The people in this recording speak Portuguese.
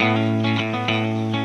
Música